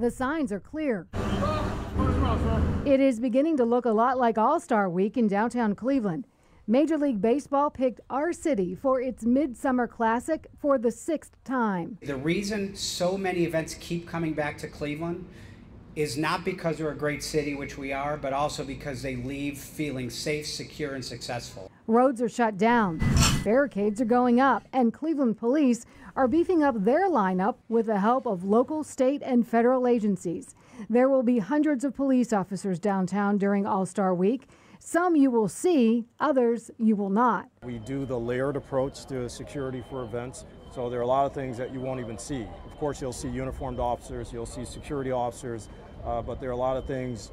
The signs are clear. It is beginning to look a lot like All Star Week in downtown Cleveland. Major League Baseball picked our city for its Midsummer Classic for the sixth time. The reason so many events keep coming back to Cleveland is not because we're a great city, which we are, but also because they leave feeling safe, secure, and successful. Roads are shut down, barricades are going up, and Cleveland police are beefing up their lineup with the help of local, state, and federal agencies. There will be hundreds of police officers downtown during All Star Week. Some you will see, others you will not. We do the layered approach to security for events, so there are a lot of things that you won't even see. Of course, you'll see uniformed officers, you'll see security officers, uh, but there are a lot of things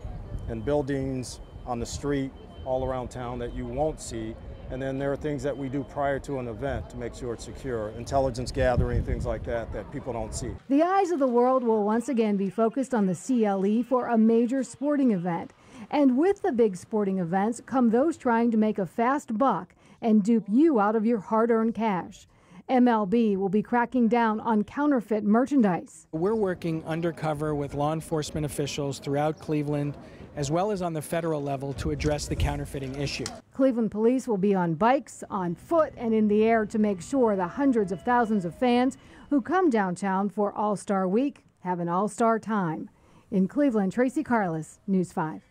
in buildings, on the street, all around town that you won't see. And then there are things that we do prior to an event to make sure it's secure, intelligence gathering, things like that, that people don't see. The eyes of the world will once again be focused on the CLE for a major sporting event. And with the big sporting events come those trying to make a fast buck and dupe you out of your hard earned cash. MLB will be cracking down on counterfeit merchandise. We're working undercover with law enforcement officials throughout Cleveland as well as on the federal level to address the counterfeiting issue. Cleveland police will be on bikes, on foot, and in the air to make sure the hundreds of thousands of fans who come downtown for All Star Week have an all star time. In Cleveland, Tracy Carlos, News 5.